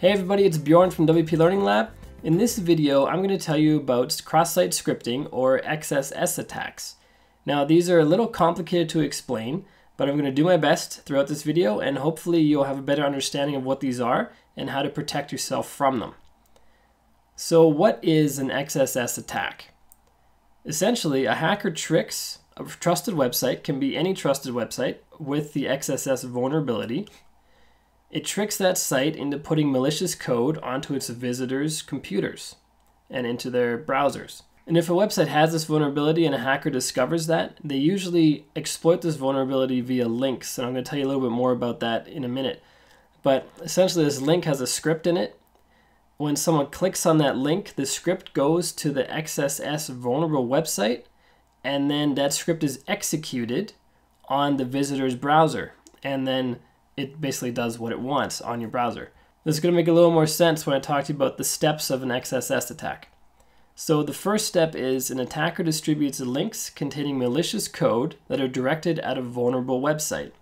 Hey everybody, it's Bjorn from WP Learning Lab. In this video, I'm going to tell you about cross-site scripting or XSS attacks. Now these are a little complicated to explain, but I'm going to do my best throughout this video and hopefully you'll have a better understanding of what these are and how to protect yourself from them. So what is an XSS attack? Essentially, a hacker tricks a trusted website, can be any trusted website, with the XSS vulnerability. It tricks that site into putting malicious code onto its visitors' computers and into their browsers. And if a website has this vulnerability and a hacker discovers that, they usually exploit this vulnerability via links. And I'm going to tell you a little bit more about that in a minute. But essentially, this link has a script in it. When someone clicks on that link, the script goes to the XSS vulnerable website and then that script is executed on the visitor's browser and then it basically does what it wants on your browser. This is going to make a little more sense when I talk to you about the steps of an XSS attack. So the first step is an attacker distributes links containing malicious code that are directed at a vulnerable website.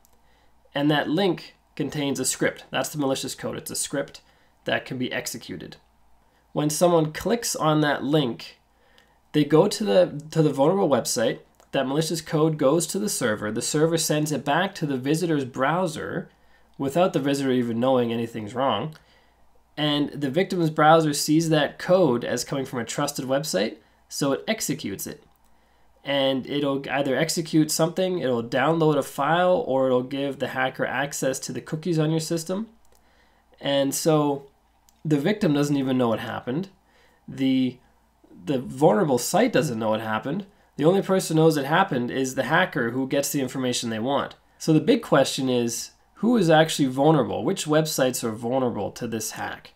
And that link contains a script. That's the malicious code. It's a script that can be executed. When someone clicks on that link, they go to the to the vulnerable website. That malicious code goes to the server. The server sends it back to the visitor's browser without the visitor even knowing anything's wrong. And the victim's browser sees that code as coming from a trusted website, so it executes it. And it'll either execute something, it'll download a file, or it'll give the hacker access to the cookies on your system. And so the victim doesn't even know what happened. The the vulnerable site doesn't know what happened. The only person who knows it happened is the hacker who gets the information they want. So the big question is who is actually vulnerable? Which websites are vulnerable to this hack?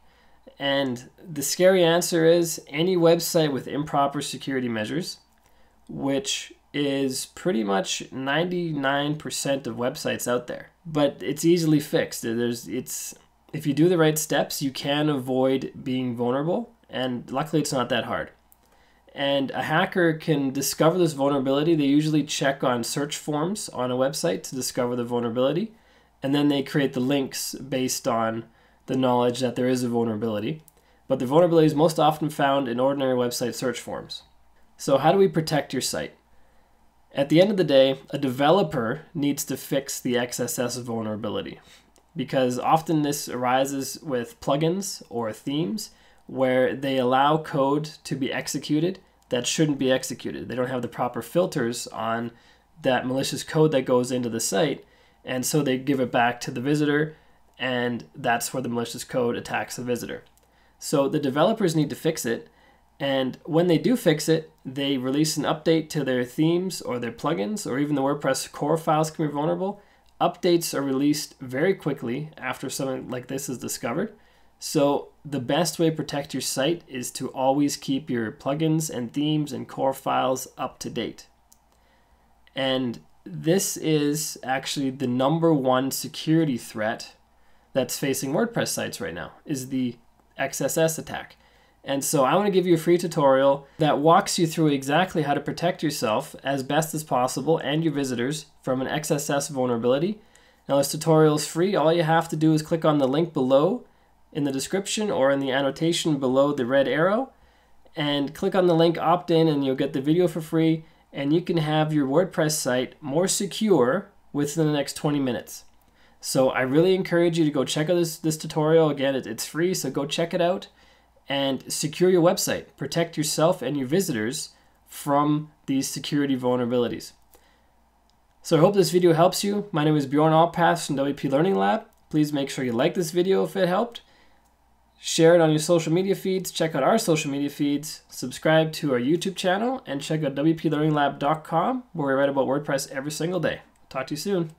And the scary answer is any website with improper security measures, which is pretty much 99% of websites out there. But it's easily fixed. There's it's if you do the right steps, you can avoid being vulnerable, and luckily it's not that hard and a hacker can discover this vulnerability. They usually check on search forms on a website to discover the vulnerability, and then they create the links based on the knowledge that there is a vulnerability. But the vulnerability is most often found in ordinary website search forms. So, how do we protect your site? At the end of the day, a developer needs to fix the XSS vulnerability because often this arises with plugins or themes where they allow code to be executed that shouldn't be executed. They don't have the proper filters on that malicious code that goes into the site, and so they give it back to the visitor, and that's where the malicious code attacks the visitor. So the developers need to fix it, and when they do fix it, they release an update to their themes or their plugins, or even the WordPress core files can be vulnerable. Updates are released very quickly after something like this is discovered. So the best way to protect your site is to always keep your plugins and themes and core files up to date. And this is actually the number one security threat that's facing WordPress sites right now is the XSS attack. And so I want to give you a free tutorial that walks you through exactly how to protect yourself as best as possible and your visitors from an XSS vulnerability. Now this tutorial is free. All you have to do is click on the link below in the description or in the annotation below the red arrow and click on the link opt in and you'll get the video for free and you can have your WordPress site more secure within the next 20 minutes. So I really encourage you to go check out this, this tutorial. Again, it, it's free, so go check it out and secure your website. Protect yourself and your visitors from these security vulnerabilities. So I hope this video helps you. My name is Bjorn Allpas from WP Learning Lab. Please make sure you like this video if it helped Share it on your social media feeds, check out our social media feeds, subscribe to our YouTube channel, and check out WPLearningLab.com where we write about WordPress every single day. Talk to you soon.